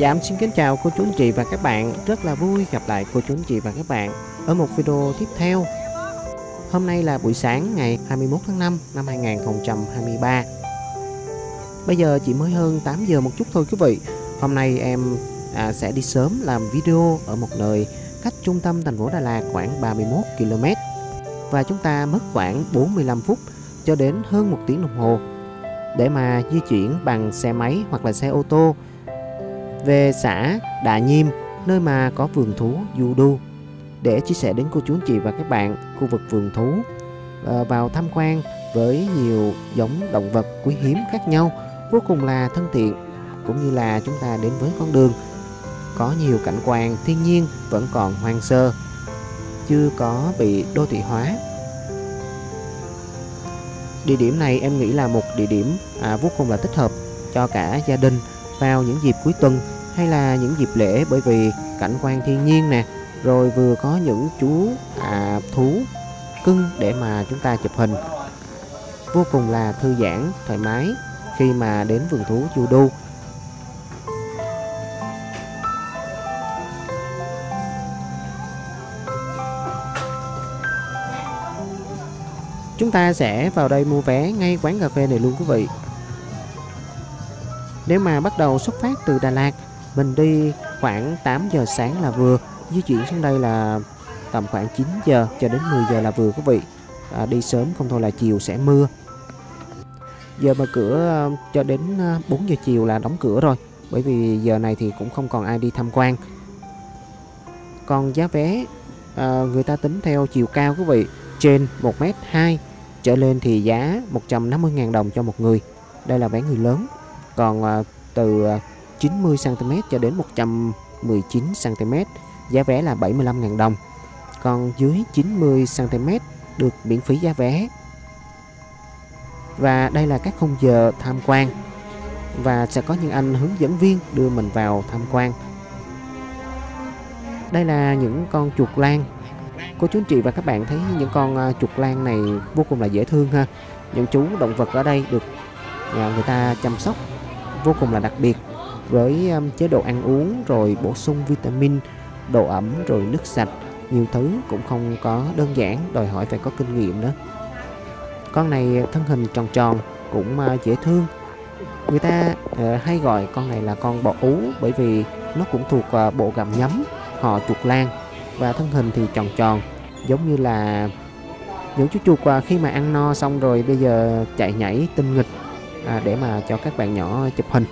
Dạ em xin kính chào cô chú anh chị và các bạn. Rất là vui gặp lại cô chú anh chị và các bạn Ở một video tiếp theo. Hôm nay là buổi sáng ngày 21 tháng 5 năm 2023 Bây giờ chỉ mới hơn 8 giờ một chút thôi quý vị. Hôm nay em à, sẽ đi sớm làm video ở một nơi cách trung tâm thành phố Đà Lạt khoảng 31 km Và chúng ta mất khoảng 45 phút cho đến hơn một tiếng đồng hồ để mà di chuyển bằng xe máy hoặc là xe ô tô về xã Đà Nhiêm, nơi mà có vườn thú Du Đu. Để chia sẻ đến cô chú anh chị và các bạn khu vực vườn thú ờ, vào tham quan với nhiều giống động vật quý hiếm khác nhau vô cùng là thân thiện cũng như là chúng ta đến với con đường. Có nhiều cảnh quan thiên nhiên vẫn còn hoang sơ chưa có bị đô thị hóa. Địa điểm này em nghĩ là một địa điểm à, vô cùng là thích hợp cho cả gia đình vào những dịp cuối tuần hay là những dịp lễ? Bởi vì cảnh quan thiên nhiên nè rồi vừa có những chú à, thú cưng để mà chúng ta chụp hình. Vô cùng là thư giãn thoải mái khi mà đến vườn thú du. Đu chúng ta sẽ vào đây mua vé ngay quán cà phê này luôn quý vị. Nếu mà bắt đầu xuất phát từ Đà Lạt mình đi khoảng 8 giờ sáng là vừa. Di chuyển xuống đây là tầm khoảng 9 giờ cho đến 10 giờ là vừa quý vị. À, đi sớm không thôi là chiều sẽ mưa. Giờ mở cửa à, cho đến à, 4 giờ chiều là đóng cửa rồi bởi vì giờ này thì cũng không còn ai đi tham quan. Còn giá vé à, người ta tính theo chiều cao quý vị trên 1m2 trở lên thì giá 150.000 đồng cho một người. Đây là vé người lớn. Còn à, từ à, 90cm cho đến 119cm giá vé là 75.000 đồng. Còn dưới 90cm được miễn phí giá vé. Và đây là các khung giờ tham quan. Và sẽ có những anh hướng dẫn viên đưa mình vào tham quan. Đây là những con chuột lan cô chú anh chị và các bạn thấy những con à, chuột lan này vô cùng là dễ thương ha. Những chú động vật ở đây được à, người ta chăm sóc vô cùng là đặc biệt với um, chế độ ăn uống, rồi bổ sung vitamin, độ ẩm, rồi nước sạch. Nhiều thứ cũng không có đơn giản, đòi hỏi phải có kinh nghiệm đó. con này uh, thân hình tròn tròn, cũng uh, dễ thương. Người ta ờ, hay gọi con này là con bọ ú bởi vì nó cũng thuộc ờ, bộ gặm nhấm, họ chuột lan và thân hình thì tròn tròn, giống như là những chú chuột ờ, khi mà ăn no xong rồi bây giờ chạy nhảy, tinh nghịch à, để mà cho các bạn nhỏ chụp hình.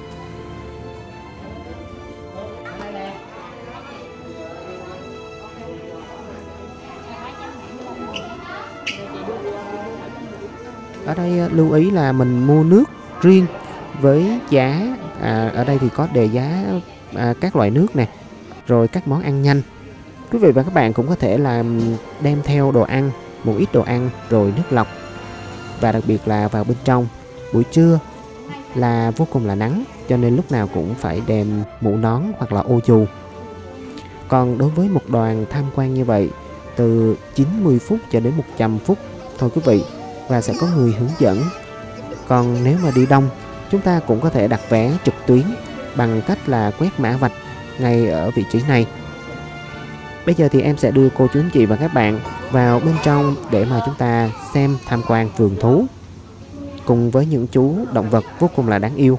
Ở đây ờ, lưu ý là mình mua nước riêng với giá à, ở đây thì có đề giá à, các loại nước nè rồi các món ăn nhanh. Quý vị và các bạn cũng có thể là đem theo đồ ăn một ít đồ ăn rồi nước lọc. Và đặc biệt là vào bên trong buổi trưa là vô cùng là nắng cho nên lúc nào cũng phải đem mũ nón hoặc là ô dù. Còn đối với một đoàn tham quan như vậy từ 90 phút cho đến 100 phút thôi quý vị và sẽ có người hướng dẫn còn nếu mà đi đông, chúng ta cũng có thể đặt vé trực tuyến bằng cách là quét mã vạch ngay ở vị trí này Bây giờ thì em sẽ đưa cô chú anh chị và các bạn vào bên trong để mà chúng ta xem tham quan vườn thú cùng với những chú động vật vô cùng là đáng yêu.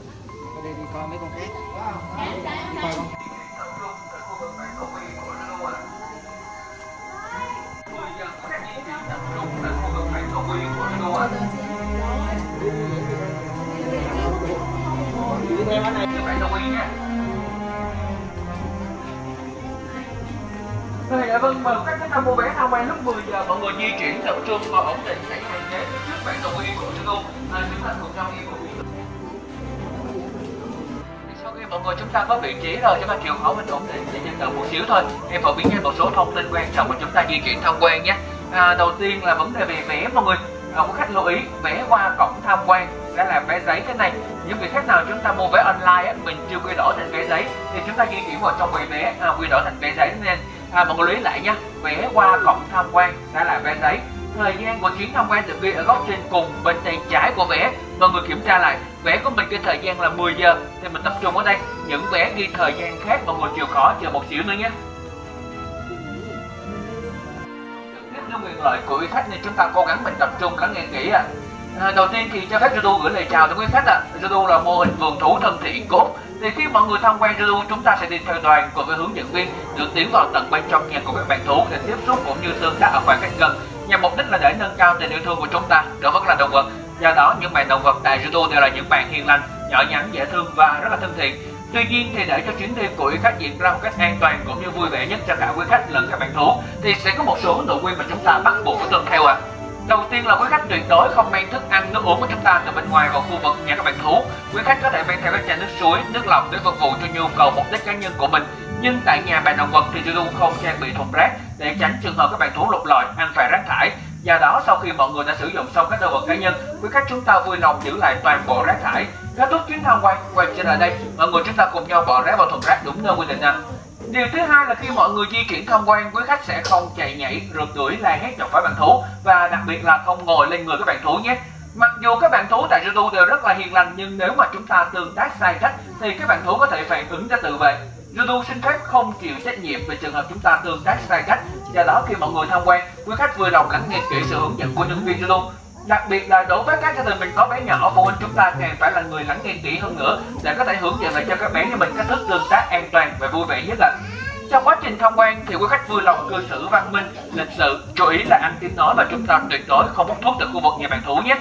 À, đầu tiên là vấn đề về vé mọi người. À, có khách lưu ý vé qua cổng tham quan đó là vé giấy thế này. Những vị khách nào chúng ta mua vé online á, mình chưa quy đổi thành vé giấy thì chúng ta di chuyển vào trong quầy vé. À, quy đổi thành vé giấy nên à, mọi người lưu ý lại nha. Vé qua cổng tham quan sẽ là vé giấy. Thời gian của chuyến tham quan được ghi ở góc trên cùng bên tay trái của vé. Mọi người kiểm tra lại vé của mình cái thời gian là 10 giờ thì mình tập trung ở đây. Những vé ghi thời gian khác mọi người chịu khó chờ một xíu nữa nhé. Quyền lợi của quý khách nên chúng ta cố gắng mình tập trung lắng nghe kỹ à. À, đầu tiên thì cho phép Judo gửi lời chào tới quý khách ạ. À. Judo là mô hình vườn thú thân thiện cốt. Thì khi mọi người tham quan Judo, chúng ta sẽ đi theo đoàn của với hướng dẫn viên được tiến vào tận bên trong nhà của các bạn thú để tiếp xúc cũng như tương tác ở khoảng cách gần. Nhằm mục đích là để nâng cao tình yêu thương của chúng ta đối với là động vật. Do đó, những bạn động vật tại Judo đều là những bạn hiền lành, nhỏ nhắn, dễ thương và rất là thân thiện. Tuy nhiên thì để cho chuyến đi của quý khách diễn ra một cách an toàn cũng như vui vẻ nhất cho cả quý khách lẫn các bạn thú thì sẽ có một số nội quy mà chúng ta bắt buộc phải tuân theo ạ. À. Đầu tiên là quý khách tuyệt đối không mang thức ăn, nước uống của chúng ta từ bên ngoài vào khu vực nhà các bạn thú. Quý khách có thể mang theo các chai nước suối, nước lọc để phục vụ cho nhu cầu mục đích cá nhân của mình. Nhưng tại nhà bạn động vật thì luôn không trang bị thùng rác để tránh trường hợp các bạn thú lục lọi ăn phải rác thải. Do đó sau khi mọi người đã sử dụng xong các đồ vật cá nhân, quý khách chúng ta vui lòng giữ lại toàn bộ rác thải. Kết thúc chuyến tham quan, quay trở lại đây, mọi người chúng ta cùng nhau bỏ rác vào thùng rác đúng nơi quy định nha. Điều thứ hai là khi mọi người di chuyển tham quan, quý khách sẽ không chạy nhảy, rượt đuổi, la hét chọc phải bạn thú và đặc biệt là không ngồi lên người các bạn thú nhé. Mặc dù các bạn thú tại Judo đều rất là hiền lành nhưng nếu mà chúng ta tương tác sai cách thì các bạn thú có thể phản ứng ra tự vệ. Judo xin phép không chịu trách nhiệm về trường hợp chúng ta tương tác sai cách. Do đó khi mọi người tham quan, quý khách vừa lòng lắng nghe kỹ sự hướng dẫn của nhân viên Judo đặc biệt là đối với các gia đình mình có bé nhỏ, phụ huynh chúng ta càng phải là người lắng nghe kỹ hơn nữa để có thể hướng dẫn lại cho các bé như mình cách thức tương tác an toàn và vui vẻ nhất ạ trong quá trình tham quan thì quý khách vui lòng, cư xử, văn minh, lịch sự, chú ý là ăn tiếng nói và chúng ta tuyệt đối không hút thuốc tại khu vực nhà bạn thú nhé.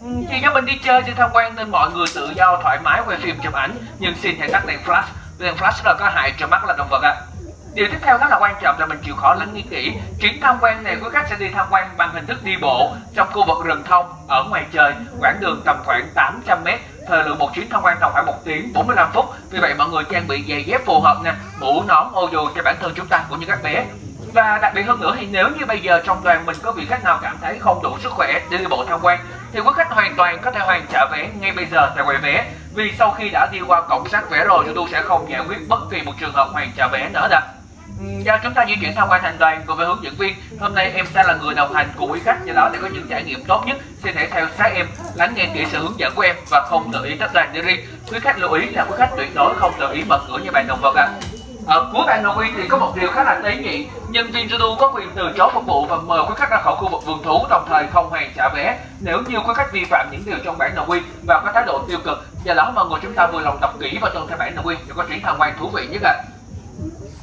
Ừ, khi nhóm mình đi chơi đi tham quan nên mọi người tự do thoải mái quay phim chụp ảnh, nhưng xin hãy tắt đèn flash. Đèn flash là có hại cho mắt là động vật ạ. à. Điều tiếp theo rất là quan trọng là mình chịu khó lắng nghe kỹ. Chuyến tham quan này quý khách sẽ đi tham quan bằng hình thức đi bộ trong khu vực rừng thông ở ngoài trời, quãng đường tầm khoảng 800 m. Thời lượng một chuyến tham quan tầm khoảng 1 tiếng 45 phút. Vì vậy mọi người trang bị giày dép phù hợp nè, mũ nón ô dù cho bản thân chúng ta cũng như các bé. Và đặc biệt hơn nữa thì nếu như bây giờ trong đoàn mình có vị khách nào cảm thấy không đủ sức khỏe để đi bộ tham quan thì quý khách hoàn toàn có thể hoàn trả vé ngay bây giờ tại quầy vé vì sau khi đã đi qua cổng sát vé rồi chúng tôi sẽ không giải quyết bất kỳ một trường hợp hoàn trả vé nữa đâu do chúng ta di chuyển tham quan thành đoàn cùng với hướng dẫn viên. Hôm nay em sẽ là người đồng hành cùng quý khách do đó để có những trải nghiệm tốt nhất. Xin hãy theo sát em, lắng nghe kỹ sự hướng dẫn của em và không tự ý tách đoàn đi riêng. Quý khách lưu ý là quý khách tuyệt đối không tự ý mở cửa như bạn động vật ạ. À. ở cuối bản nội quy thì có một điều khá là tế nhị. Nhân viên judo có quyền từ chối phục vụ và mời quý khách ra khỏi khu vực vườn thú, đồng thời không hoàn trả vé. Nếu như quý khách vi phạm những điều trong bản nội quy và có thái độ tiêu cực do đó mọi người chúng ta vui lòng đọc kỹ và tuân theo bản nội quy để có chuyến tham quan thú vị nhất ạ. à.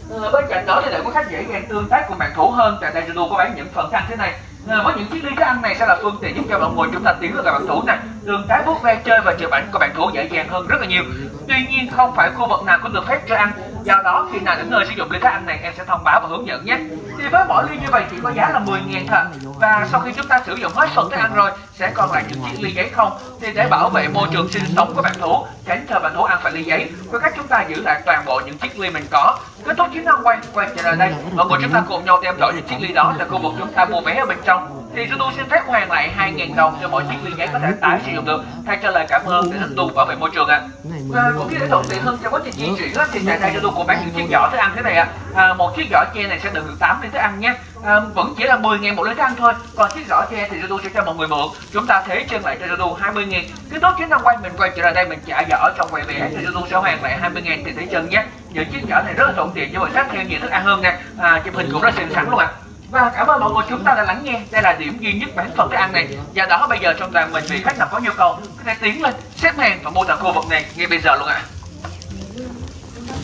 Ờ, bên cạnh đó thì lại có khách dễ dàng tương tác cùng bạn thủ hơn. Tại đây Judo có bán những phần ăn thế này. Ờ, với những chiếc ly thức ăn này sẽ là phương tiện giúp cho bạn ngồi chúng ta tiến được bạn thủ này tương tác vuốt ve, chơi và chụp ảnh của bạn thủ dễ dàng hơn rất là nhiều. Tuy nhiên, không phải khu vực nào cũng được phép cho ăn. Do đó, khi nào đến nơi sử dụng ly thức ăn này, em sẽ thông báo và hướng dẫn nhé. Thì với mỗi ly như vậy chỉ có giá là 10 ngàn thôi và sau khi chúng ta sử dụng hết phần thức ăn rồi, sẽ còn lại những chiếc ly giấy không. Thì để bảo vệ môi trường sinh sống của bạn thủ, tránh cho bạn thủ ăn phải ly giấy. Với cách chúng ta giữ lại toàn bộ những chiếc ly mình có kết thúc chuyến tham quan quay trở lại đây mọi người chúng ta cùng nhau đem dõi những chiếc ly đó là khu vực chúng ta mua vé ở bên trong thì Zutu xin phép hoàn lại 2.000 đồng cho mỗi chiếc ly giấy có thể tái sử dụng được thay cho lời cảm ơn để Zutu bảo vệ môi trường ạ. À. Và cũng như để thuận tiện hơn cho quá trình di chuyển á, thì tại đây Zutu cũng bán những chiếc giỏ thức ăn thế này ạ. À. à, một chiếc giỏ tre này sẽ được 8 ly thức ăn nhé. À, vẫn chỉ là 10 ngàn một ly thức ăn thôi. Còn chiếc giỏ tre thì Zutu sẽ cho mọi người mượn. Chúng ta thế chân lại cho Zutu 20 ngàn. Kết thúc chuyến tham quan mình quay trở lại đây mình trả giỏ trong quầy vé thì Zutu sẽ hoàn lại 20 ngàn tiền thế chân nhé. Những chiếc giỏ này rất là thuận tiện cho mọi khách theo nhiều thức ăn hơn nè. À, chụp hình cũng rất xinh xắn luôn ạ. À. Và cảm ơn mọi người chúng ta đã lắng nghe. Đây là điểm duy nhất bán phần thức ăn này. Do đó bây giờ trong đoàn mình vì khách nào có nhu cầu có thể tiến lên xếp hàng và mua tại khu vực này ngay bây giờ luôn ạ. À.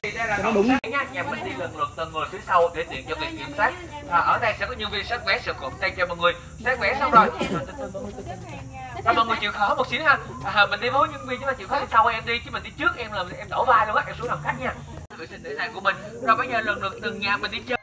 đây là đúng nha, nhà mình đi lần lượt từng người phía sau để tiện cho việc kiểm soát. À, ở đây sẽ có nhân viên soát vé sẽ cụm tay cho mọi người soát vé xong rồi. Và mọi người chịu khó một xíu ha. À, mình đi với nhân viên chúng ta chịu khó đi sau em đi chứ mình đi trước em là em đổ vai luôn á, em xuống làm khách nha. Vệ sinh để này của mình. Rồi bây giờ lần lượt từng nhà mình đi chơi.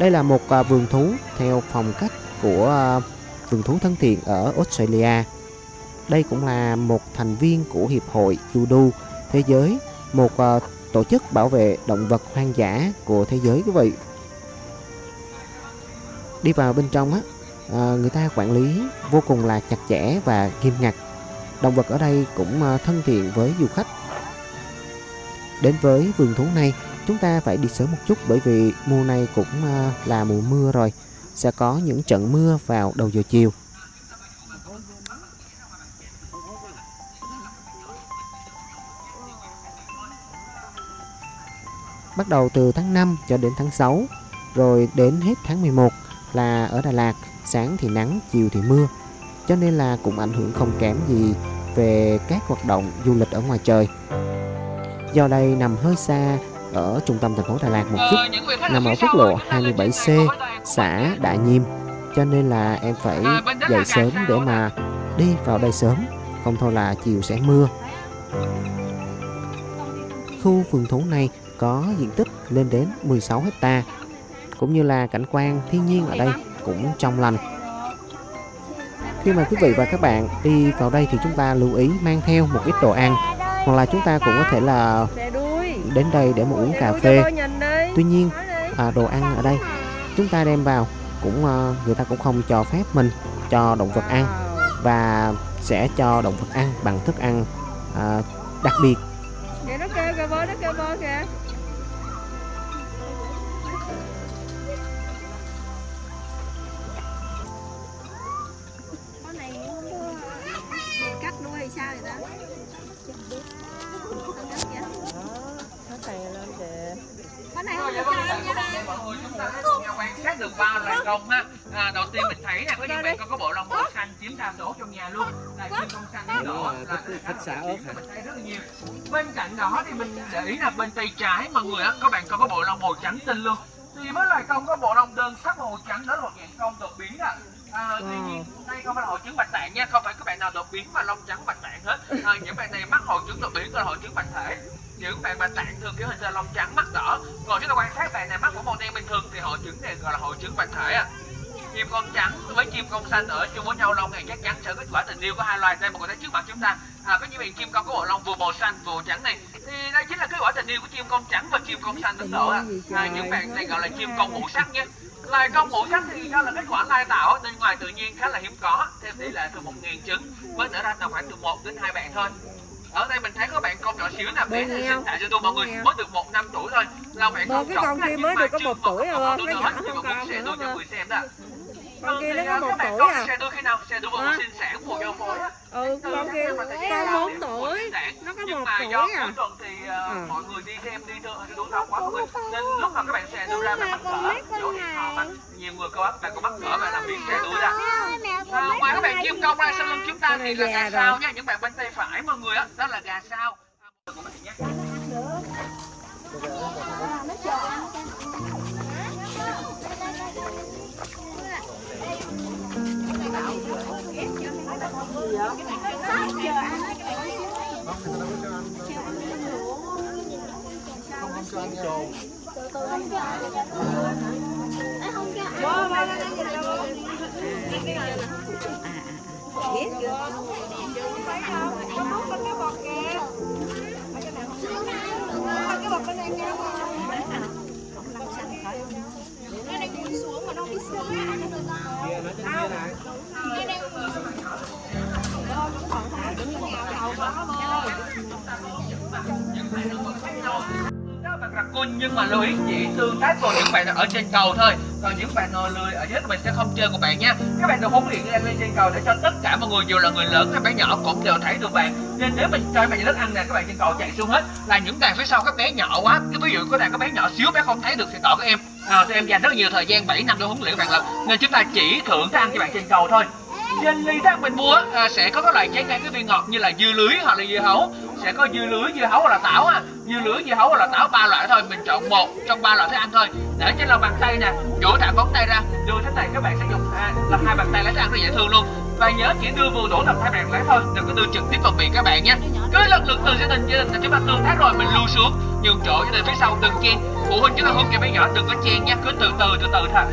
Đây là một à, vườn thú theo phong cách của à, vườn thú thân thiện ở Australia. Đây cũng là một thành viên của Hiệp hội Judo Thế giới, một à, tổ chức bảo vệ động vật hoang dã của thế giới quý vị. Đi vào bên trong á, à, người ta quản lý vô cùng là chặt chẽ và nghiêm ngặt. Động vật ở đây cũng à, thân thiện với du khách. Đến với vườn thú này, chúng ta phải đi sớm một chút bởi vì mùa này cũng ờ, là mùa mưa rồi. Sẽ có những trận mưa vào đầu giờ chiều. Bắt đầu từ tháng 5 cho đến tháng 6, rồi đến hết tháng 11 là ở Đà Lạt, sáng thì nắng, chiều thì mưa. Cho nên là cũng ảnh hưởng không kém gì về các hoạt động du lịch ở ngoài trời. Do đây nằm hơi xa ở trung tâm thành phố Đà Lạt một chút, nằm ở quốc lộ 27C, xã Đại Nhiêm. Cho nên là em phải dậy sớm để mà đi vào đây sớm, không thôi là chiều sẽ mưa. Khu vườn thú này có diện tích lên đến 16 hecta cũng như là cảnh quan thiên nhiên ở đây cũng trong lành. Khi mà quý vị và các bạn đi vào đây thì chúng ta lưu ý mang theo một ít đồ ăn hoặc là chúng ta cũng có thể là đến đây để mà uống cà phê. Tuy nhiên à, đồ ăn ở đây chúng ta đem vào cũng à, người ta cũng không cho phép mình cho động vật ăn và sẽ cho động vật ăn bằng thức ăn à, đặc biệt. Nó kêu kìa bơ, nó kêu bơ kìa. Công ha. À, đầu tiên mình thấy nè, có những bạn con có bộ lông màu xanh chiếm đa số trong nhà luôn. Là chim công xanh độ là thích xả ớt hả? mình thấy rất là nhiều. Bên cạnh đó thì mình để ý là bên tay trái mọi người á, có bạn con có bộ lông màu trắng tinh luôn. Thì với loài công có bộ lông đơn sắc màu trắng đó là một dạng công đột biến ạ. À, tuy nhiên đây không phải là hội chứng bạch tạng nha, không phải các bạn nào đột biến mà lông trắng bạch tạng hết. À, những bạn này mắc hội chứng đột biến là hội chứng bạch thể những bạn bạch tạng thường kiểu hình da lông trắng mắt đỏ. Còn chúng ta quan sát bạn này mắt của màu đen bình thường thì hội chứng này gọi là hội chứng bạch thể à chim con trắng với chim con xanh ở chung với nhau lâu ngày chắc chắn sẽ kết quả tình yêu của hai loài. Đây một người thấy trước mặt chúng ta. À, có những bạn chim con có bộ lông vừa màu xanh vừa màu trắng này. Thì đây chính là kết quả tình yêu của chim con trắng và chim con xanh ấn độ à. à những bạn này gọi là chim con ngũ sắc nhé loài con ngũ sắc thì do là kết quả lai tạo nên ngoài tự nhiên khá là hiếm có theo tỷ lệ từ một nghìn trứng với nở ra tầm khoảng từ một đến hai bạn thôi ở đây mình thấy có bạn con nhỏ xíu nè bé sinh tại cho tôi mọi người mới được một năm tuổi thôi. Là bạn không cái con kia mới được có một tuổi cái đứa nhỏ không muốn xe đua cho người xem đó Con kia nó Thì, có à, một các bạn tuổi có à. xe đua khi nào xe đua vào Hả? Ừ, con kia con bốn tuổi. Nó có nhưng một mà tuổi do à. Ừ. mọi người đi xem đi đua đông quá mọi người nên lúc mà các bạn xe đua ra bạn mắc cỡ mà nhiều người có bắt bạn có mắc cỡ bạn làm biến xe đua ra. À, ngoài các bạn chim công ra sau lưng chúng ta thì là gà sao nha những bạn bên tay phải mọi người á đó là gà sao À, mọi người nhé. Biết chưa? Phải không? Có mốt con cái bọt kìa. Cái bọt bên đây nha. Raccoon nhưng mà lưu ý chỉ tương tác với những bạn ở trên cầu thôi. Còn những bạn nào lười ở dưới, mình sẽ không chơi cùng bạn nha. Các bạn được huấn luyện lên lên trên cầu để cho tất cả mọi người dù là người lớn hay bé nhỏ cũng đều thấy được bạn. Nên nếu mình chơi bạn đất ăn nè, các bạn trên cầu chạy xuống hết. Là những đàn phía sau các bé nhỏ quá. Cái ví dụ có đàn có bé nhỏ xíu bé không thấy được thì tội các em. Ờ, à, thì em dành rất nhiều thời gian 7 năm để huấn luyện bạn lần nên chúng ta chỉ thưởng thức ăn cho bạn trên cầu thôi. Trên ly thức ăn mình mua à, sẽ có các loại trái cây cái viên ngọt như là dưa lưới hoặc là dưa hấu. Sẽ có dưa lưới dưa hấu hoặc là táo à dưa lưới dưa hấu hoặc là táo ba loại thôi. Mình chọn một trong ba loại thức ăn thôi. Để trên lòng bàn tay nè chỗ thả móng tay ra. Đưa thế thế này các bạn sẽ dùng à, là hai bàn tay lấy ăn rất dễ thương luôn và nhớ chỉ đưa vừa đủ làm thay bàn lấy thôi, đừng có đưa trực tiếp vào miệng các bạn nhé. Cứ lần lượt từ gia đình gia đình là chúng ta tương tác rồi, mình lưu xuống. Nhường chỗ cho đình phía sau, đừng chen. Phụ huynh chúng ta hướng cho bé nhỏ đừng có chen nha, cứ từ từ từ từ thôi.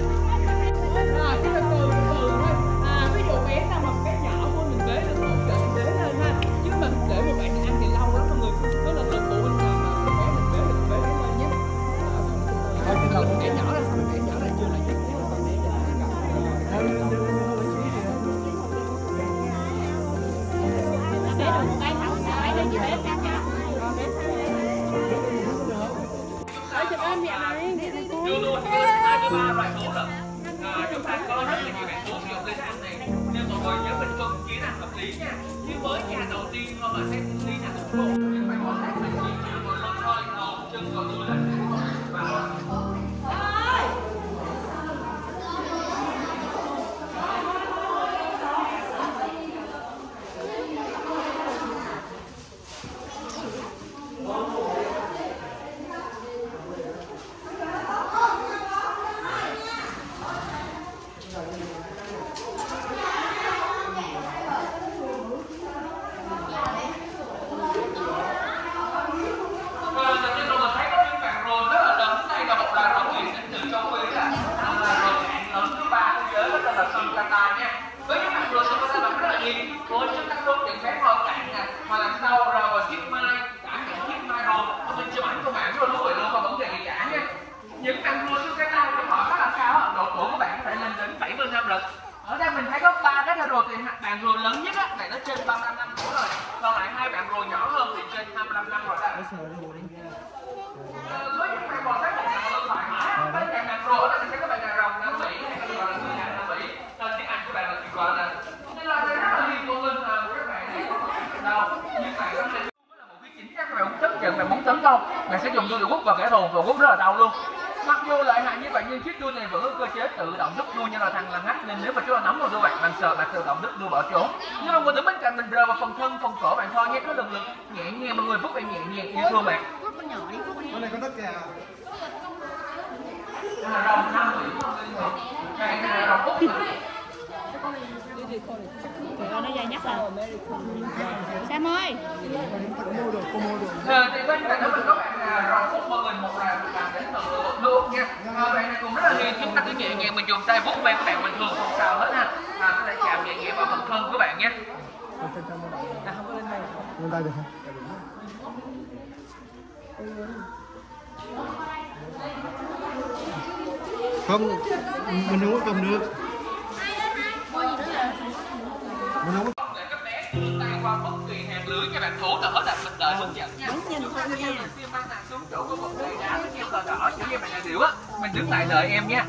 Muốn tấn công. Bạn sẽ dùng đuôi quất vào kẻ thù và quất rất là đau luôn. Mặc dù lợi hại như vậy nhưng chiếc đuôi này vẫn có cơ chế tự động rút đuôi như là thằng làm ngắt nên nếu mà chúng ta nắm vào đuôi bạn bạn sợ bạn tự động rút đuôi bỏ trốn. Nhưng mà người đứng bên cạnh mình rờ vào phần thân phần cổ bạn thôi nhé cứ lần lượt nhẹ nhàng mọi người vuốt bạn nhẹ nhàng yêu thương bạn. Con này con tất kìa là rồng năm tuổi không linh hồn rồng úc nó dài nhất là Sam ơi! Ờ, cạnh đó mình có bạn là rồng úc mọi người một là bạn đến từ úc nha. Ờ, bạn này cũng rất là hiền chúng ta cứ nhẹ nhàng mình dùng tay vuốt ve các bạn bình thường không sao hết ha. À, có thể chạm nhẹ nhẹ vào phần thân của bạn nhé. Lên tay được không không mình không có cầm được mình không có để các bé đưa tay qua bất kỳ hàng lưới cho bạn thủ nào hết là mình đợi hướng dẫn nha nhìn thôi nha khi mang hàng xuống chỗ có một người đá với keo cờ đỏ chỉ như bạn đã hiểu á mình đứng lại đợi em nha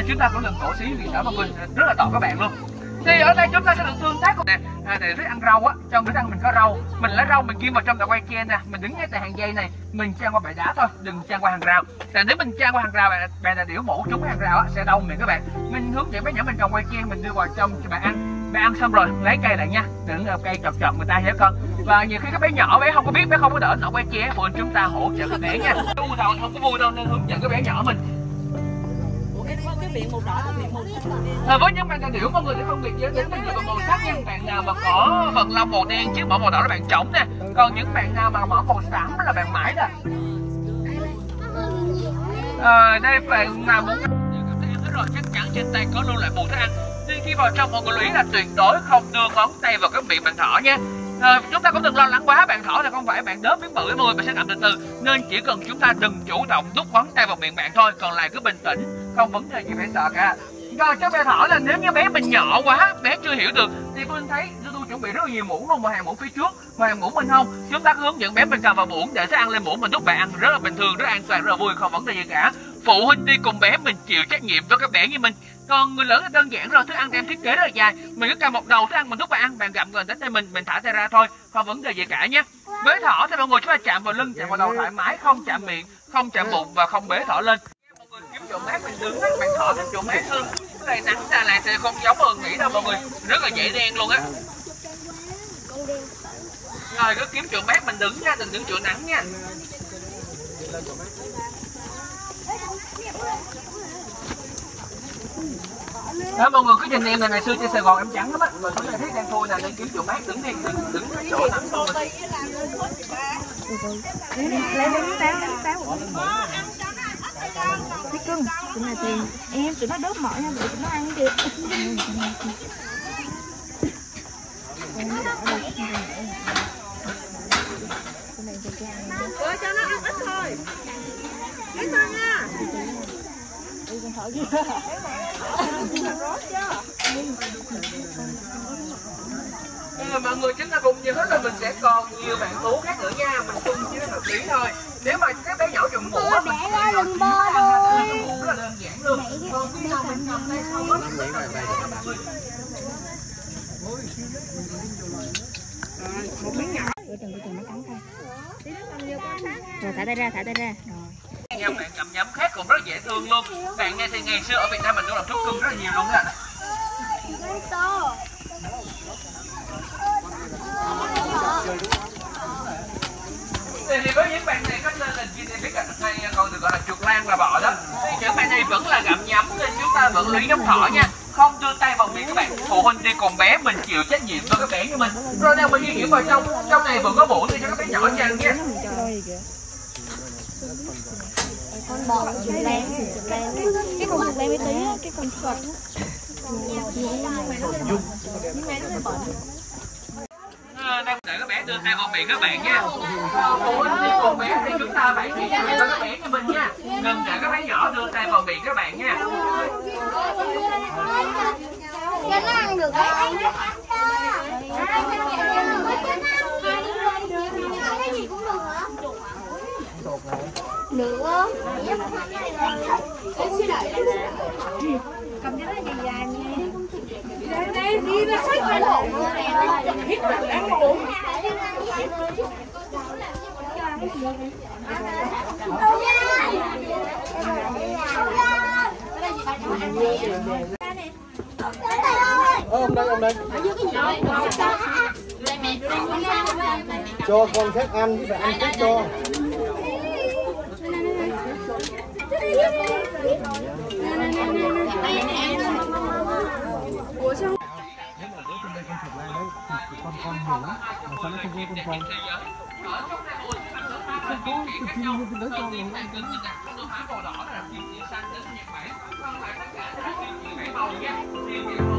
nên chúng ta có lần cổ xí vì đó mà mình rất là tội các bạn luôn. Thì ở đây chúng ta sẽ được tương tác nè. À, để thích ăn rau á trong bữa ăn mình có rau. Mình lấy rau mình kim vào trong tờ quay kia nè. Mình đứng ngay tại hàng dây này. Mình trang qua bãi đá thôi đừng trang qua hàng rào. Tại nếu mình trang qua hàng rào bạn bạn là điểu mổ trúng hàng rào á sẽ đau miệng các bạn. Mình hướng dẫn bé nhỏ mình trồng quay kia mình đưa vào trong cho bạn ăn. Bạn ăn xong rồi lấy cây lại nha. Đừng cây chọc chọc người ta hiểu con. Và nhiều khi các bé nhỏ bé không có biết bé không có đỡ nó quay kia, phụ chúng ta hỗ trợ các bé nha. Vui đâu không có vui đâu nên hướng dẫn các bé nhỏ mình. À, với những bạn đại biểu mọi người sẽ phân biệt giới tính với bằng màu sắc nha bạn nào mà có phần lông màu đen chứ mỏ màu đỏ là bạn trống nè. Còn những bạn nào mà mỏ màu xám là bạn mãi nè à, ờ, đây bạn nào muốn rồi chắc chắn trên tay có luôn lại mùi thức ăn. Nên khi vào trong mọi người lưu ý là tuyệt đối không đưa ngón tay vào cái miệng bạn thỏ nha. À, chúng ta cũng đừng lo lắng quá bạn thỏ là không phải bạn đớp miếng bự với môi mà sẽ làm từ từ. Nên chỉ cần chúng ta đừng chủ động đút ngón tay vào miệng bạn thôi còn lại cứ bình tĩnh không, vấn đề gì phải sợ cả. Rồi cho bé thỏ là nếu như bé mình nhỏ quá, bé chưa hiểu được, thì phương thấy tôi chuẩn bị rất là nhiều muỗng luôn một hàng muỗng phía trước một hàng muỗng bên hông. Chúng ta cứ hướng dẫn bé mình cầm vào muỗng để sẽ ăn lên muỗng mình. Lúc bạn ăn rất là bình thường, rất là an toàn, rất là vui, không vấn đề gì cả. Phụ huynh đi cùng bé mình chịu trách nhiệm với các bé như mình. Còn người lớn là đơn giản rồi, thức ăn em thiết kế rất là dài. Mình cứ cầm một đầu thức ăn mình lúc bạn ăn bạn gặm gần đến tay mình mình thả tay ra thôi, không vấn đề gì cả nhé với thỏ thì mọi người chúng ta chạm vào lưng, chạm vào đầu thoải mái, không chạm miệng, không chạm bụng và không bế thỏ lên chỗ mát, mình đứng á, bạn thở kiếm chỗ mát hơn. Cái này nắng ra lại thì không giống hơn nghĩ đâu, mọi người. Rất là dễ đen luôn á. Rồi, cứ kiếm chỗ mát, mình đứng nha đừng đứng chỗ nắng nha. Đó, mọi người cứ nhìn em này, ngày xưa trên Sài Gòn em trắng lắm á. Mà tối nay thấy đang thôi nè nên kiếm chỗ mát, đứng đi đừng đứng chỗ nắng thôi. Lấy bánh táo bánh táo cái cưng. Tụi này thì em tụi nó đớp mỡ nha tụi nó ăn kìa. Ủa cho nó ăn ít thôi. Ít thôi nha Ừ, mọi người chúng ta cùng nhớ là mình sẽ còn nhiều bạn thú khác nữa nha mình chung chứ hợp lý thôi. Nếu mà các bé nhỏ dùng á, mình ra đừng bơ thôi rất là đơn giản luôn. Còn khi nào mình cầm tay không cầm tay các bạn ơi Rồi thả tay ra, thả tay ra. Nha bạn cầm nhắm khác cũng rất dễ thương luôn. Bạn nghe thì ngày xưa ở Việt Nam mình cũng làm thuốc cưng rất là nhiều luôn ạ to thì, đối với những bạn này có tên là Guinea hay còn được gọi là chuột lan và bọ đó. Thì những bạn này vẫn là gặm nhắm nên chúng ta vẫn luyện giống thỏ nha. Không đưa tay vào miệng các bạn. Phụ huynh đi còn bé mình chịu trách nhiệm với các bé như mình. Rồi nào mình di chuyển vào trong. Trong này vẫn có muỗng để cho các bé nhỏ ăn nha. con bò con chuột lan chuột lan cái con chuột lan bé tí á cái con chuột À, đưa tay vào miệng các bạn nha. Ủa, đi cùng bé thì chúng ta phải đi cho nhiệm biển các bé mình nha đừng để các bé nhỏ đưa tay vào miệng các bạn nha. Cái nó ăn được đấy cái gì cũng được hả cầm cái đó dài dài nha đây đây đi ra sách ra lộn hít ăn lộn ông đây, ông đây. Cho con khác ăn, phải ăn khác cho. con con hiểu mà sao nó không có con con không có cái phim như cái đấy cho mình màu đỏ là phim xanh đến nhật bản không phải tất cả là phim màu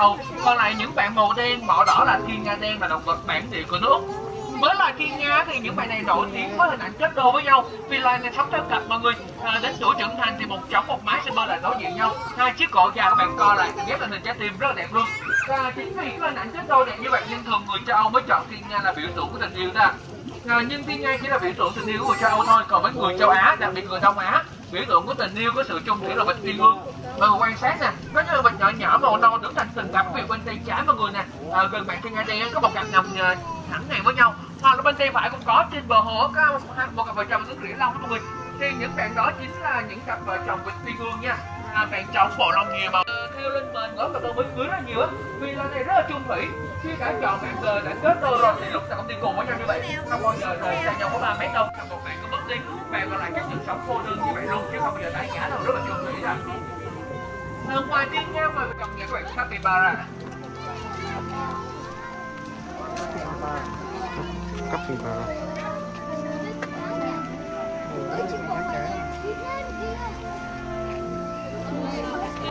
âu. Còn lại những bạn màu đen màu đỏ là thiên nga đen là động vật bản địa của nước. Với loài thiên nga thì những bạn này nổi tiếng với hình ảnh kết đôi với nhau. Vì loài này sống theo cặp mọi người à, đến tuổi trưởng thành thì một chóng một mái sẽ bơi lại đối diện nhau. Hai chiếc cổ dài bạn co lại thì ghép thành hình trái tim rất là đẹp luôn. Và chính vì cái hình ảnh kết đôi đẹp như vậy nên thường người châu âu mới chọn thiên nga là biểu tượng của tình yêu ta. À, nhưng thiên nga chỉ là biểu tượng tình yêu của người châu âu thôi còn với người châu á đặc biệt người đông á biểu tượng của tình yêu có sự chung thủy là bạch thiên vương ừ, quan sát nè. Có những bạch nhỏ nhỏ màu nâu đứng thành từng cặp vì bên tay trái mọi người nè. À, gần bạn thiên nga đen có một cặp nằm à, thẳng hàng với nhau. Hoặc là bên tay phải cũng có trên bờ hồ có một cặp vợ chồng đứng rỉa long đó mọi người. Thì những bạn đó chính là những cặp vợ chồng bình phi hương nha. À, bạn chồng bộ lông nhiều mà. Theo lên bền có cặp đôi mới cưới rất nhiều á. Vì là này rất là chung thủy. Khi đã chọn bạn giờ đã kết đôi rồi thì lúc nào cũng đi cùng với nhau như vậy. Không bao giờ rời xa nhau có ba mét đâu. Một bạn cứ mất đi bạn còn lại chắc những sống cô đơn như vậy luôn. Chứ không bao giờ tái ngã đâu. Rất là chung thủy rồi à, ngoài tiên nha mời vợ chồng những bạn capybara capybara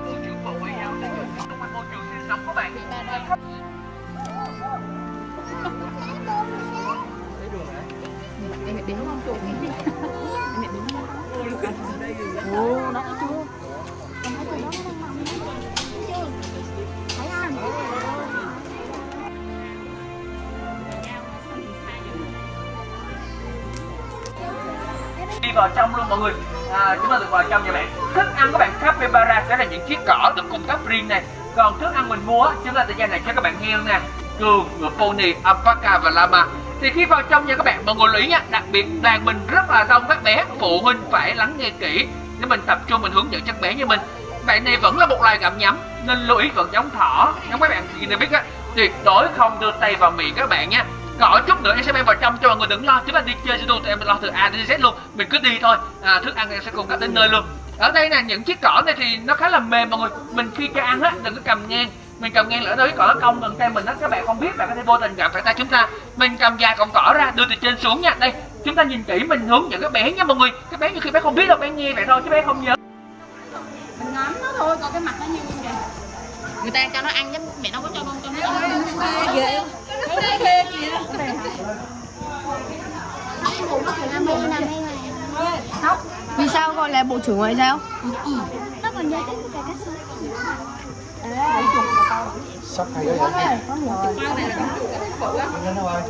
môi trường phòng quay nhau để quanh môi trường sinh sống của bạn Ồ, nó có chưa? Đi vào trong luôn mọi người. À, chúng ta được vào trong nha bạn. Thức ăn của bạn capybara sẽ là những chiếc cỏ được cung cấp riêng này còn thức ăn mình mua chúng ta sẽ dành này cho các bạn heo nè. Cừu ngựa pony alpaca và lama thì khi vào trong nha các bạn mọi người lưu ý nha đặc biệt đoàn mình rất là đông các bé phụ huynh phải lắng nghe kỹ. Để mình tập trung mình hướng dẫn các bé như mình. Bạn này vẫn là một loài gặm nhấm nên lưu ý vẫn giống thỏ giống các bạn thì nên biết á. Tuyệt đối không đưa tay vào miệng các bạn nha cỏ chút nữa em sẽ bay vào trong cho mọi người đừng lo. Chúng ta đi chơi Zulu tụi em lo từ A đến Z luôn. Mình cứ đi thôi. À, thức ăn em sẽ cung cấp đến nơi luôn. Ở đây nè những chiếc cỏ này thì nó khá là mềm mọi người. Mình khi cho ăn á đừng có cầm ngang. Mình cầm ngang lỡ đâu cái cỏ nó cong gần tay mình á. Các bạn không biết bạn có thể vô tình gặp phải tay chúng ta. Mình cầm dài cọng cỏ ra đưa từ trên xuống nha. Đây chúng ta nhìn kỹ mình hướng dẫn các bé nha mọi người. Các bé nhiều khi bé không biết đâu bé nghe vậy thôi chứ bé không nhớ. Mình ngắm nó thôi còn cái mặt nó như vậy người ta cho nó ăn chứ mẹ nó có cho con cho nó ăn ghê nó phê ghê kìa Vì sao gọi là Bộ trưởng Ngoại giao? nó còn nhớ đến cả các số sắp hay đó vậy. Nhanh đâu rồi?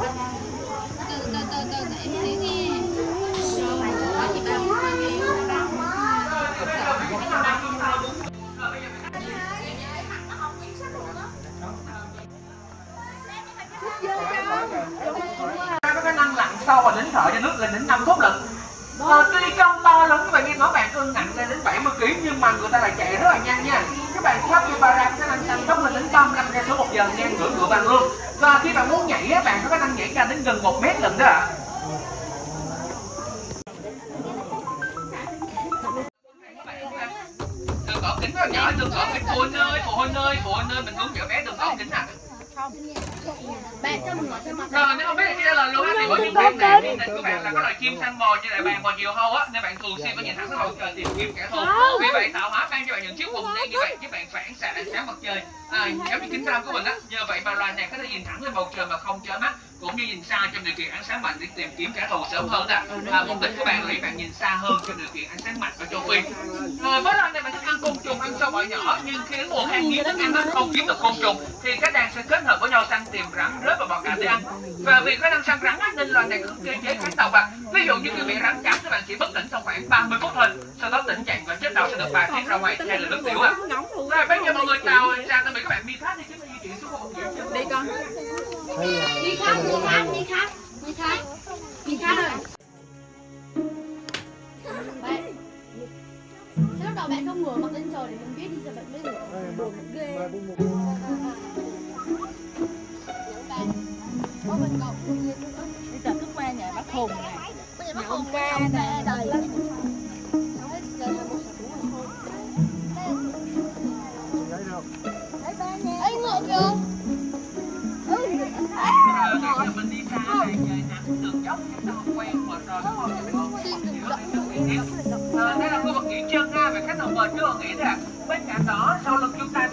Từ sâu vào đến thở cho nước lên đến 5 phút lận. Ờ, tuy công to lắm các bạn nghe nói bạn cân nặng lên đến 70 kg nhưng mà người ta lại chạy rất là nhanh nha. Các bạn thoát như para khả năng tăng tốc lên đến 35 cây số một giờ ngang ngửa ngựa bằng luôn và khi bạn muốn nhảy á, bạn có khả năng nhảy cao đến gần 1 mét lần đó ạ. Đừng gõ kính vào nhỏ, đừng gõ kính phụ huynh ơi, phụ huynh ơi, phụ huynh ơi, mình hướng dẫn bé đừng gõ kính à. bạn cho mình ngồi Rồi nếu không biết thì là luôn thì có những bạn này các bạn là có loài chim săn bò trên đại bàng bò diều hâu á nên bạn thường xuyên phải nhìn thẳng xuống bầu trời tìm kiếm kẻ thù. Vì vậy tạo hóa ban cho bạn những chiếc quần đen như vậy giúp bạn phản xạ ánh sáng mặt trời. À, giống như kính râm của mình á. Nhờ vậy mà loài này có thể nhìn thẳng lên bầu trời mà không chớp mắt cũng như nhìn xa trong điều kiện ánh sáng mạnh để tìm kiếm kẻ thù sớm hơn nè. À, mục đích của bạn là bạn nhìn xa hơn trong điều kiện ánh sáng mạnh ở châu Phi. Rồi với loài này bạn thích ăn côn trùng, ăn sâu bọ nhỏ nhưng khi đến mùa khan hiếm thức ăn nó không kiếm được côn trùng thì các đàn sẽ kết hợp với nhau săn tìm rắn, rết và bọ cạp để ăn. Và vì khả năng săn rắn á, nên loài này có cơ chế kháng độc ạ. Ví dụ như khi bị rắn cắn các bạn chỉ bất tỉnh trong khoảng 30 phút thôi, sau đó tỉnh dậy và chết đầu sẽ được bài tiết ra ngoài hay là nước tiểu ạ. Rồi bây giờ mọi người chào chào tạm biệt các bạn đi khác đi chúng ta di chuyển xuống khu vực đi con. Đi khác đi khác đi khác đi khác đi khác rồi. Bạn lúc đầu bạn không ngửa mặt lên trời để mình biết đi giờ bạn mới ngửa buồn ghê bây giờ cứ qua nhà bác hùng nè. Bây giờ bắt nhà ông ca đâu ấy ngựa kìa. Rồi bây giờ mình đi xa này về nằm đường dốc chúng ta không quen mà rồi đúng không? Mình không đây là khu vực nghỉ chân ha về khách đầu bờ chưa nghĩ là bên cạnh đó sau lưng chúng ta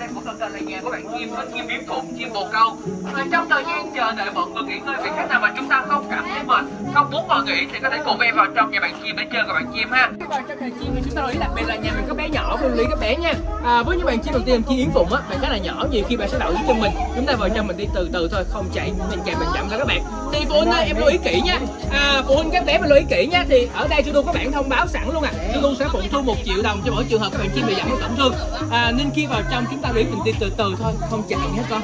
là nhà của bạn chim có chim biếm thụng chim bồ câu. Và trong thời gian chờ đợi mọi người nghỉ ngơi vì khách nào mà chúng ta không cảm thấy mệt không muốn mọi nghỉ thì có thể cùng em vào trong nhà bạn chim để chơi กับ bạn chim ha. Còn trong nhà chim thì chúng ta lưu ý đặc biệt là nhà mình có bé nhỏ mình lưu ý các bé nha. À, với những bạn chim đầu tiên chim yến phụng á bạn khá là nhỏ nhiều khi bạn sẽ đậu dưới chân mình. Chúng ta vào trong mình đi từ từ thôi không chạy mình chạy mình chậm thôi các bạn. Thì phụ huynh ơi em lưu ý kỹ nha. À, phụ huynh các bé mình lưu ý kỹ nha thì ở đây Zulu có bản thông báo sẵn luôn à. Zulu sẽ phụ thu một triệu đồng cho mỗi trường hợp các bạn chim bị giảm tổn thương. À, nên khi vào trong chúng ta lưu ý mình đi từ từ từ thôi, không chạy hết con.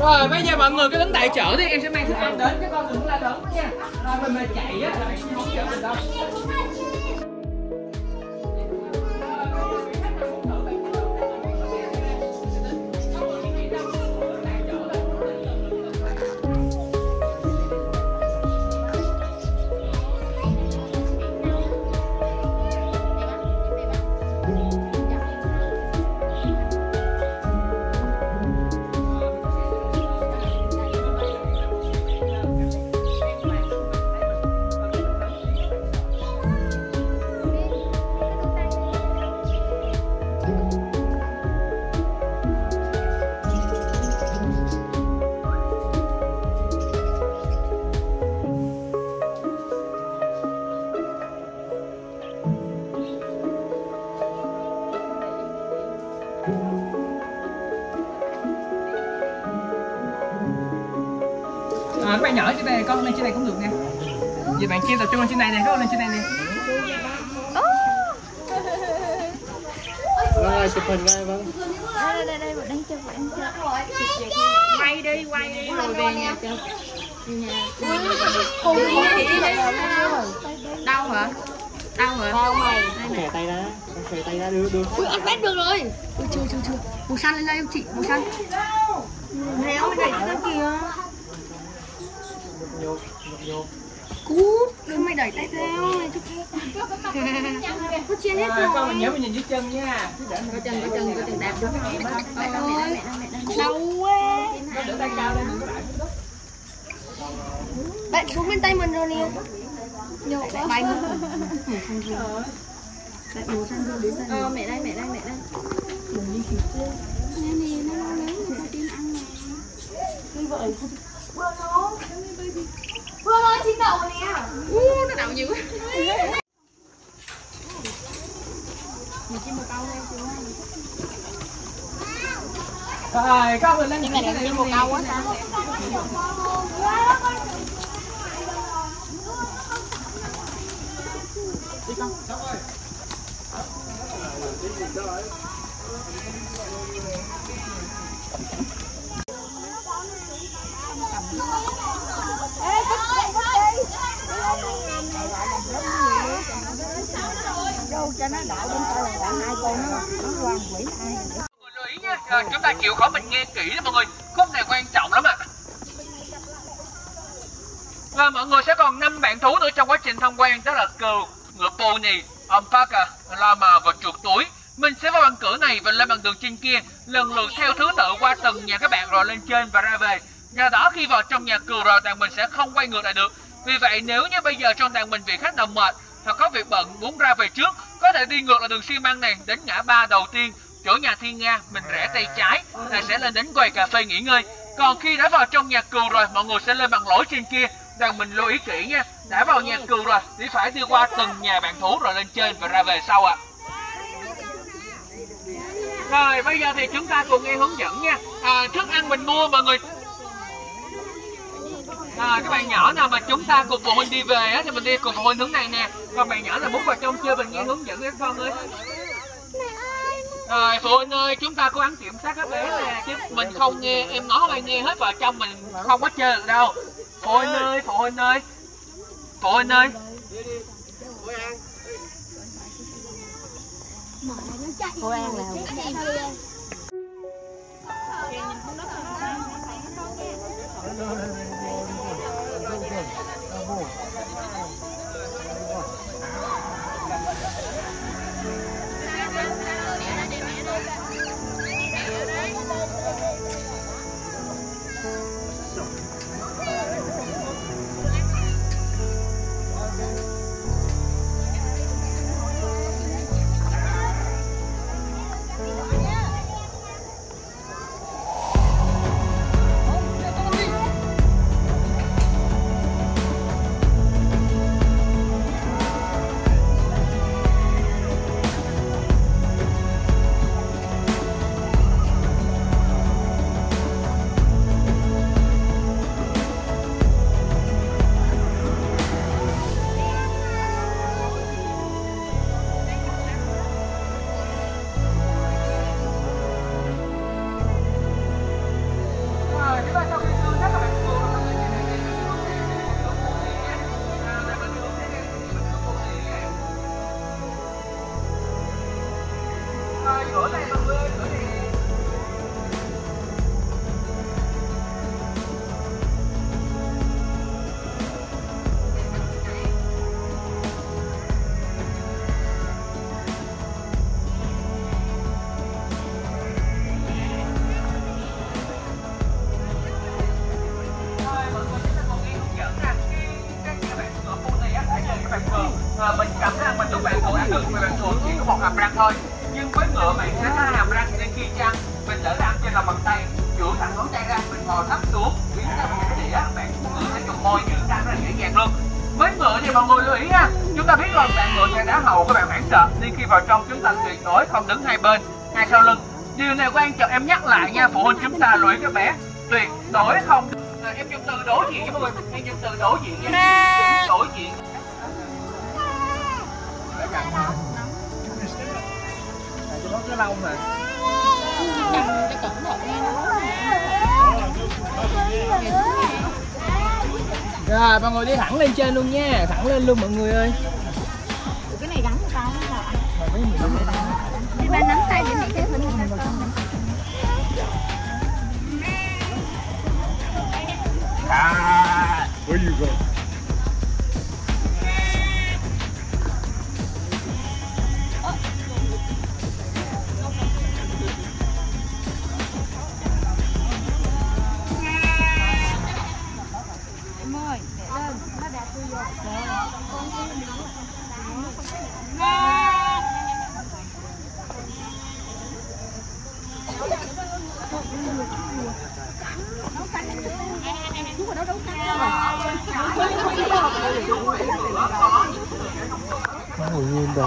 Rồi, bây giờ mọi người cứ đứng tại chỗ đi, em sẽ mang thức ăn đến các con đừng la lớn nha. Rồi mình mà chạy á, là bạn không chở mình đâu. Này con lên trên này cũng được nè. Vậy bạn chim tập trung lên trên này nè, con lên trên này nè. Vâng ơi chụp hình ngay vâng. Đây, đây, đây, đang chơi, đang chơi. quay đi quay đi rồi về nhà. chụp nhà Cùng đi. Đi đi. đâu hả? Đau hả? Tao mày. xòe tay ra xòe tay ra đưa đưa. Ui ăn bét được rồi. Ui chưa chưa chưa. Màu xanh lên đây em chị màu xanh mày đẩy ra kìa vô vô cút đừng mày đẩy tay theo chút nó chia hết Rồi, con nhớ rồi. mình nhìn dưới chân nha. Có chân có chân có chân đạp mẹ đau quá. Nó đỡ tay cao lên đừng có đẩy Bạn xuống bên tay mình rồi nè. Nhổ lại bay mất. Lại màu xanh rồi đến Ờ, mẹ đây, mẹ đây, mẹ đây. Nè nè, nó lo lắng người ta tin ăn nè. Như vậy. Vừa nói chín đầu nè. u nó đau dữ Rồi, con mình lên nhưng mà làm chim bồ câu quá sao Mọi người lưu ý nha, à, chúng ta chịu khó mình nghe kỹ đó mọi người, khúc này quan trọng lắm ạ. Và mọi người sẽ còn năm bạn thú nữa trong quá trình tham quan, đó là cừu, ngựa pony, alpaca, lama và chuột túi. Mình sẽ vào bằng cửa này và lên bằng đường trên kia, lần lượt theo thứ tự qua từng nhà các bạn rồi lên trên và ra về. Do đó khi vào trong nhà cừu rồi thì mình sẽ không quay ngược lại được. Vì vậy nếu như bây giờ trong đàn mình vị khách nào mệt hoặc có việc bận muốn ra về trước, có thể đi ngược là đường xi măng này đến ngã ba đầu tiên chỗ nhà Thiên Nga mình rẽ tay trái là sẽ lên đến quầy cà phê nghỉ ngơi. Còn khi đã vào trong nhà cừu rồi mọi người sẽ lên bằng lối trên kia. Rằng mình lưu ý kỹ nha. Đã vào nhà cừu rồi thì phải đi qua từng nhà bạn thú rồi lên trên và ra về sau ạ. Rồi bây giờ thì chúng ta cùng nghe hướng dẫn nha. À, thức ăn mình mua mọi người À, các bạn nhỏ nào mà chúng ta cùng phụ huynh đi về á, thì mình đi cùng phụ huynh hướng này nè. Còn bạn nhỏ là muốn vào trong chơi mình nghe hướng dẫn các con ơi. Rồi phụ huynh ơi chúng ta cố gắng kiểm soát các bé nè chứ mình không nghe em nói không ai nghe hết vào trong mình không có chơi được đâu. Phụ huynh ơi phụ huynh ơi. Phụ huynh ơi. Cô An là Rồi, Rồi đi thẳng lên trên luôn nha. Thẳng lên luôn mọi người ơi. Mày gắn cho tao Đi ba nắm tay. Để mẹ thấy hình con Where you go?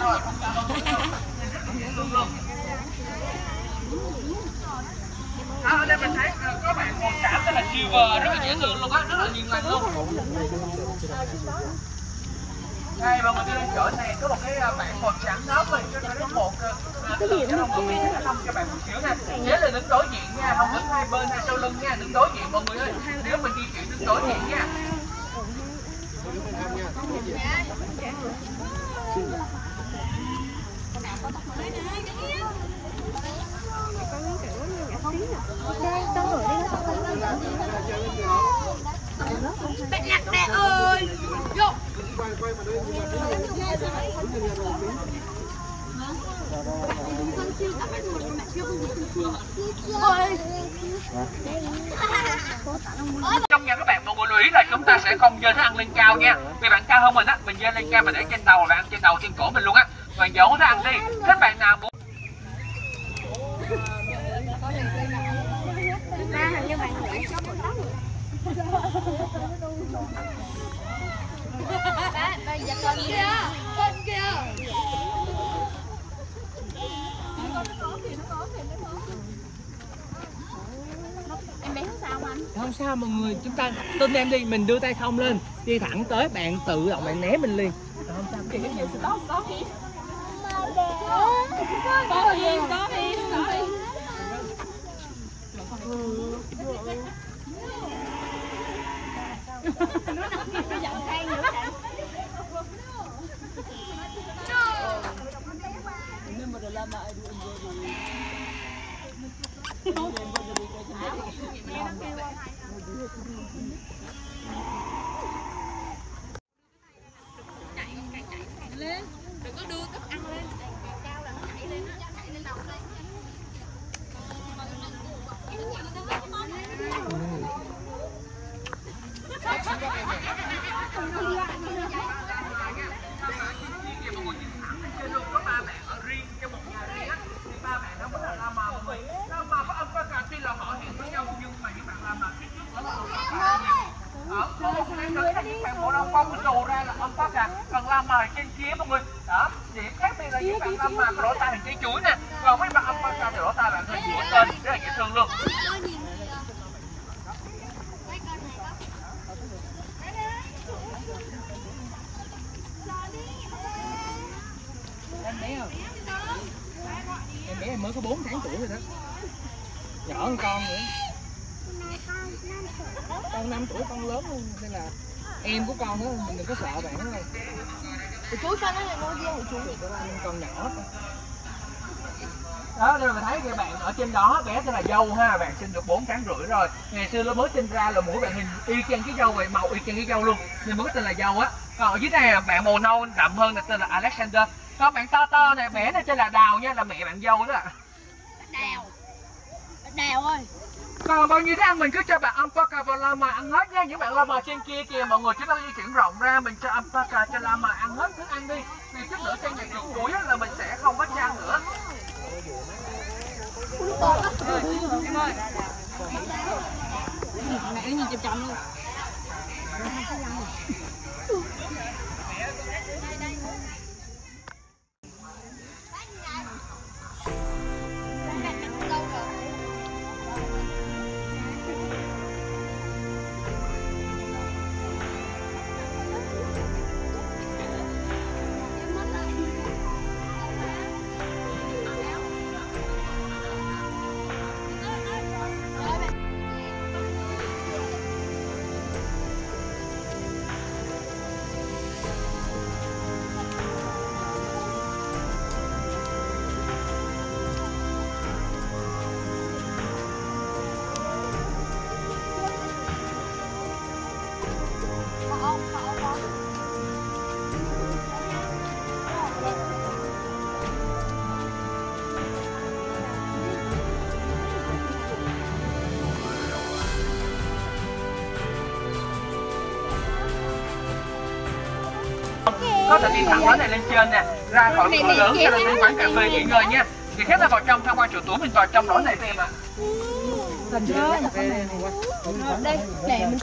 Ngồi nhiên được nè Đó, ở đây mình thấy ờ, có bạn một cảm rất là silver rất là dễ thương luôn á rất là hiền lành luôn đây mà mình đi lên chỗ này có một cái ờ, bạn một trắng đó mình cho nó đến một ờ, cái gì đó một miếng nó không cho bạn một xíu nha nhớ là đứng đối diện nha không đứng hai bên hay sau lưng nha đứng đối diện mọi người ơi nếu mình di chuyển đứng đối diện nha Bạn nhặt nè ơi Vô trong nhà các bạn mọi người lưu ý là chúng ta sẽ không dơ thức ăn lên cao nha vì bạn cao hơn mình á mình dơ để trên đầu và ăn trên đầu trên cổ mình luôn á. Bạn giấu thức ăn đi. Các bạn nào muốn Ba hình như bạn nghĩ có một tóc Ba, ba giật con kia Con kia Em bé sao anh? không sao mọi người. Chúng ta tin em đi mình đưa tay không lên đi thẳng tới bạn tự động bạn né mình liền không sao cái gì đó Có hiên, có hiên, có hiên Nó giọng than nữa bạn có ba bạn ở riêng trong một nhà riêng á thì ba bạn đó có là la mờ mọi người la mờ có âm có cà tuy là họ hẹn với nhau nhưng mà những bạn la mờ phía trước đó là âm có cà ở có một cái tới là những bạn bộ đông phong cái đồ ra là âm có cà còn la mờ trên kia mọi người đó điểm khác biệt là những bạn la mờ có lỗ tai hình trái chuối nè còn mấy bạn âm có cà thì lỗ tai bạn hình mũi tên rất là dễ thương luôn em bé không em bé em mới có 4 tháng tuổi rồi đó. Nhỏ hơn con nữa. Con 5 tuổi con lớn luôn nên là em của con đó mình đừng có sợ bạn đó thôi Chuối sao nó lại nuôi riêng của chuối con nhỏ đó rồi mình thấy cái bạn ở trên đó bé tên là dâu ha bạn sinh được 4 tháng rưỡi rồi. Ngày xưa nó mới sinh ra là mũi bạn hình y chang cái dâu vậy màu y chang cái dâu luôn. Nên mới tên là dâu á. Còn ở dưới này là bạn màu nâu đậm hơn là tên là Alexander. Còn bạn to to này bé này tên là đào nha là mẹ bạn dâu đó ạ Đào ơi. Còn bao nhiêu thức ăn mình cứ cho bạn alpaca và lama ăn hết nha. Những bạn lama trên kia kìa. Mọi người chúng ta di chuyển rộng ra. Mình cho alpaca cho lama ăn hết thức ăn đi. Vì chút nữa trên nhạc đường cuối là mình sẽ không có trang nữa. Em ơi mẹ nhìn chằm chằm luôn có thể đi thẳng lối này lên trên nè ra khỏi cửa lớn cho đến quán cà phê nghỉ ngơi nha. Thì khép là vào trong tham quan chùa tú mình vào trong lối này xem ạ. Đây để mình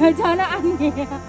trời cho nó ăn gì á Đâu,